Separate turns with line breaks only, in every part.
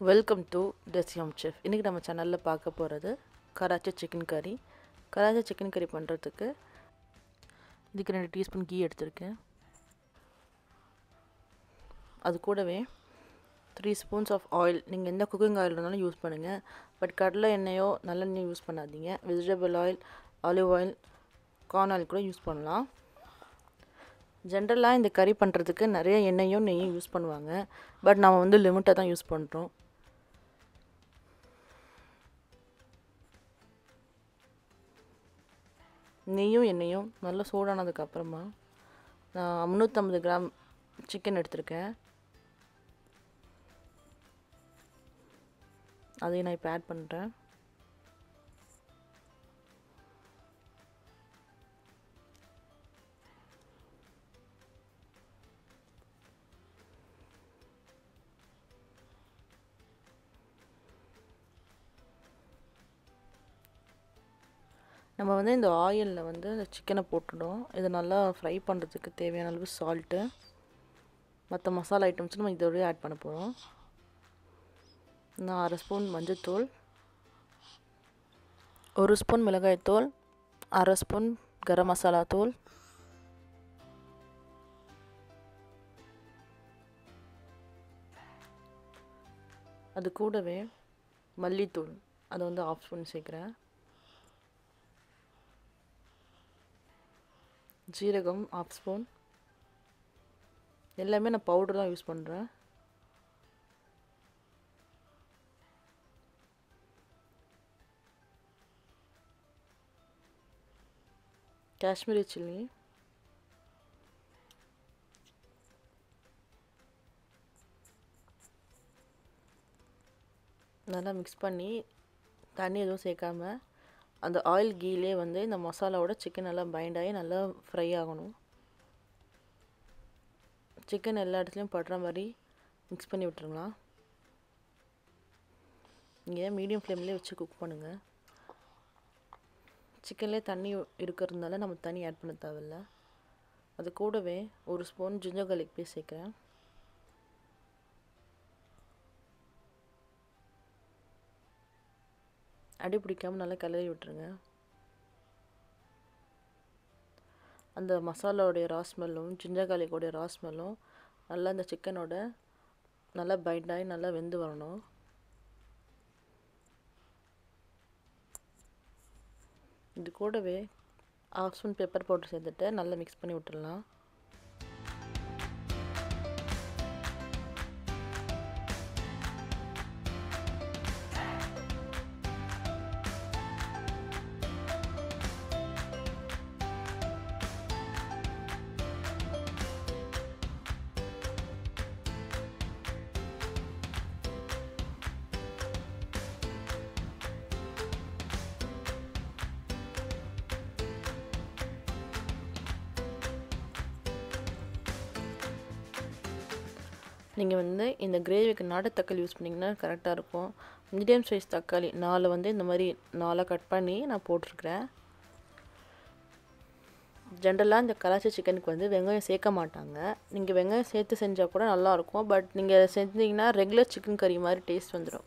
Welcome to டெசியம் chef இன்றைக்கி நம்ம சேனலில் பார்க்க போகிறது கராச்சி சிக்கன் கறி கராச்சி சிக்கன் கறி பண்ணுறதுக்கு இதுக்கு ரெண்டு டீஸ்பூன் கீ எடுத்திருக்கேன். அது கூடவே த்ரீ ஸ்பூன்ஸ் ஆஃப் ஆயில் நீங்கள் எந்த குக்கிங் ஆயில் இருந்தாலும் யூஸ் பண்ணுங்கள் பட் கடலை எண்ணெயோ நல்லெண்ணெய் யூஸ் பண்ணாதீங்க. Vegetable oil olive oil corn oil கூட யூஸ் பண்ணலாம். ஜென்ரலாக இந்த கறி பண்ணுறதுக்கு நிறைய எண்ணெயும் நெய்யும் யூஸ் பண்ணுவாங்க. பட் நம்ம வந்து லிமிட்டாக தான் யூஸ் பண்ணுறோம் நெய்யும் எண்ணெயும் நல்லா சூடானதுக்கப்புறமா நான் முந்நூற்றம்பது கிராம் சிக்கன் எடுத்திருக்கேன். அதையும் நான் இப்போ ஆட் பண்ணுறேன் நம்ம வந்து இந்த ஆயிலில் வந்து இந்த சிக்கனை போட்டுடும். இதை நல்லா ஃப்ரை பண்ணுறதுக்கு தேவையான அளவு சால்ட்டு மற்ற மசாலா ஐட்டம்ஸ் நம்ம இதோடய ஆட் பண்ண போகிறோம் நான் அரை ஸ்பூன் மஞ்சள்தூள் ஒரு ஸ்பூன் மிளகாய்த்தூள் அரை ஸ்பூன் கரம் மசாலா தூள் அது கூடவே மல்லித்தூள் அதை வந்து ஆஃப் ஸ்பூன் சேர்க்குறேன். ஜீரகம் ஆஃப் ஸ்பூன் எல்லாமே நான் பவுடர் தான் யூஸ் பண்ணுறேன் காஷ்மீரி சில்லி. நல்லா மிக்ஸ் பண்ணி தண்ணி எதுவும் சேர்க்காம அந்த ஆயில் கீலே வந்து இந்த மசாலாவோட சிக்கன் நல்லா பைண்ட் ஆகி நல்லா ஃப்ரை ஆகணும். சிக்கன் எல்லா இடத்துலையும் படுற மாதிரி மிக்ஸ் பண்ணி விட்டுருங்களா இங்கே மீடியம் ஃப்ளேம்லேயே வச்சு குக் பண்ணுங்கள் சிக்கன்லேயே தண்ணி இருக்கிறதுனால நம்ம தண்ணி ஆட் பண்ண தேவையில்ல. அது கூடவே ஒரு ஸ்பூன் ஜிஞ்சர் கார்லிக் பேஸ்ட் சேர்க்குறேன். அடி பிடிக்காமல் நல்லா கிளறி விட்டுருங்க. அந்த மசாலாவுடைய ராஸ்மெல்லும் ஜிஞ்சகாலிக்கோடைய ராஸ்மெல்லும் நல்லா அந்த சிக்கனோட நல்லா பைண்ட் ஆகி நல்லா வெந்து வரணும். இது கூடவே ஹாஃப் ஸ்பூன் பெப்பர் பவுடர் சேர்த்துட்டு நல்லா மிக்ஸ் பண்ணி விட்டுடலாம். நீங்கள் வந்து இந்த கிரேவிக்கு நாட்டு தக்காளி யூஸ் பண்ணிங்கன்னா கரெக்டாக இருக்கும். மீடியம் சைஸ் தக்காளி நாலு வந்து இந்த மாதிரி நாலாக கட் பண்ணி நான் போட்டிருக்கிறேன். ஜென்ரலாக இந்த கலாச்சி சிக்கனுக்கு வந்து வெங்காயம் சேர்க்க மாட்டாங்க. நீங்கள் வெங்காயம் சேர்த்து செஞ்சால் கூட நல்லாயிருக்கும் பட் நீங்கள் செஞ்சீங்கன்னா ரெகுலர் சிக்கன் கறி மாதிரி டேஸ்ட் வந்துடும்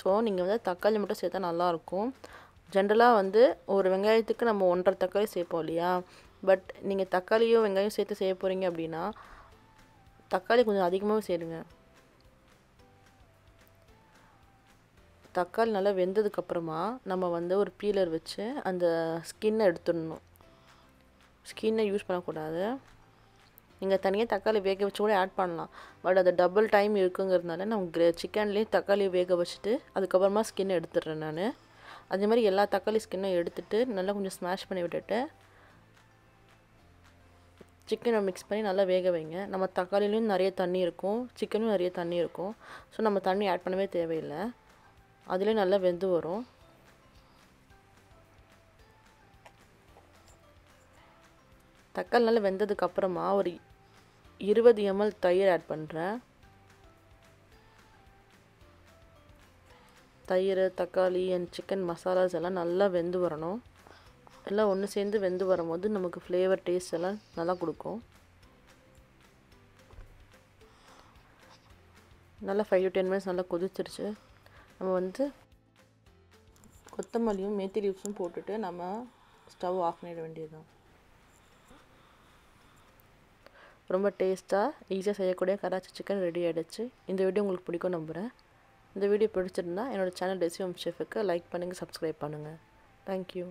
ஸோ நீங்கள் வந்து தக்காளி மட்டும் சேர்த்தா நல்லாயிருக்கும் ஜென்ரலாக வந்து ஒரு வெங்காயத்துக்கு நம்ம ஒன்றரை தக்காளி சேர்ப்போம் இல்லையா? பட் நீங்கள் தக்காளியும் வெங்காயம் சேர்த்து செய்ய போகிறீங்க அப்படின்னா தக்காளி கொஞ்சம் அதிகமாகவும் சேருங்க. தக்காளி நல்லா வெந்ததுக்கப்புறமா நம்ம வந்து ஒரு பீலர் வச்சு அந்த ஸ்கின்னை எடுத்துடணும். ஸ்கின்னை யூஸ் பண்ணக்கூடாது. நீங்கள் தனியாக தக்காளி வேக வச்சு கூட ஆட் பண்ணலாம். பட் அது டபுள் டைம் இருக்குங்கிறதுனால நான் கிரே சிக்கன்லேயே தக்காளி வேக வச்சுட்டு அதுக்கப்புறமா ஸ்கின் எடுத்துடுறேன் நான். அதே மாதிரி எல்லா தக்காளி ஸ்கின்னும் எடுத்துகிட்டு நல்லா கொஞ்சம் ஸ்மாஷ் பண்ணி விட்டுட்டு சிக்கனை மிக்ஸ் பண்ணி நல்லா வேக வைங்க. நம்ம தக்காளிலையும் நிறைய தண்ணி இருக்கும். சிக்கனும் நிறைய தண்ணி இருக்கும். ஸோ நம்ம தண்ணி ஆட் பண்ணவே தேவையில்லை. அதுலேயும் நல்லா வெந்து வரும். தக்காளி நல்லா வெந்ததுக்கப்புறமா ஒரு இருபது எம்எல் தயிர் ஆட் பண்ணுறேன் தயிர் தக்காளி அண்ட் சிக்கன் மசாலாஸ் எல்லாம் நல்லா வெந்து வரணும். எல்லாம் ஒன்று சேர்ந்து வெந்து வரும்போது நமக்கு ஃப்ளேவர் டேஸ்ட் எல்லாம் நல்லா கொடுக்கும். நல்லா ஃபைவ் டு டென் மினிட்ஸ் நல்லா கொதிச்சிருச்சு. நம்ம வந்து கொத்தமல்லியும் மேத்தி லீவ்ஸும் போட்டுட்டு நம்ம ஸ்டவ் ஆஃப் பண்ணிட வேண்டியதுதான். ரொம்ப டேஸ்ட்டாக ஈஸியாக செய்யக்கூடிய கராச்சி சிக்கன் ரெடி ஆகிடுச்சு இந்த வீடியோ உங்களுக்கு பிடிக்கும் நம்புகிறேன் இந்த வீடியோ பிடிச்சிருந்தா என்னோடய சேனல் டெசிஎம் ஷெஃபுக்கு லைக் பண்ணுங்கள் சப்ஸ்கிரைப் பண்ணுங்கள் தேங்க்யூ